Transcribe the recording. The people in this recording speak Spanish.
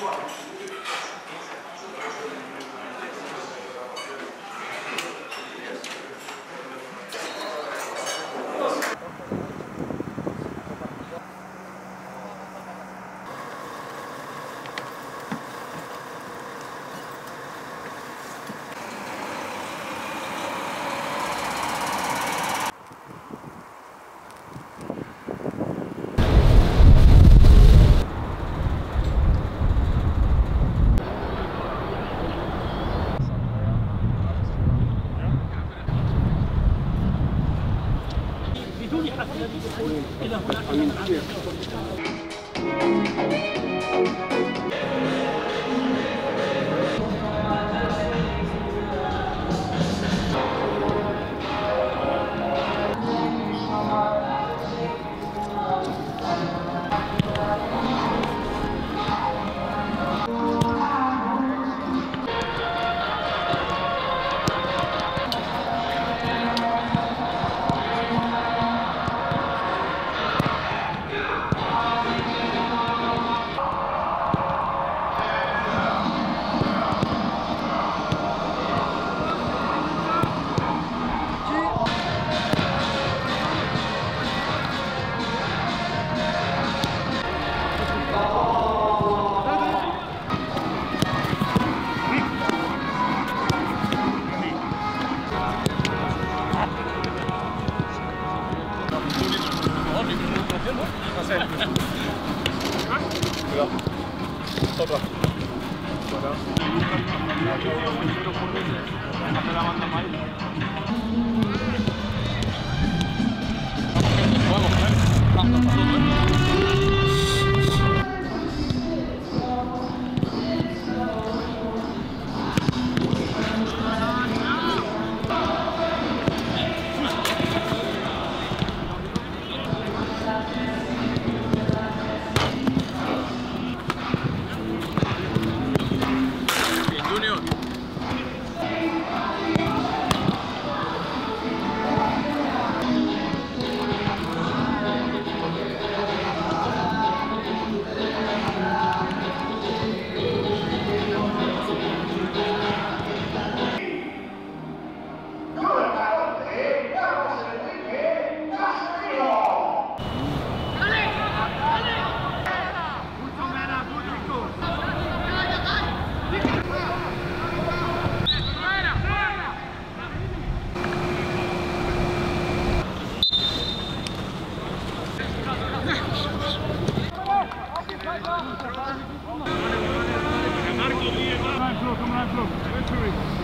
what? جرحت هذه الأمور إلى هناك Buenos días. Bien, Right, look,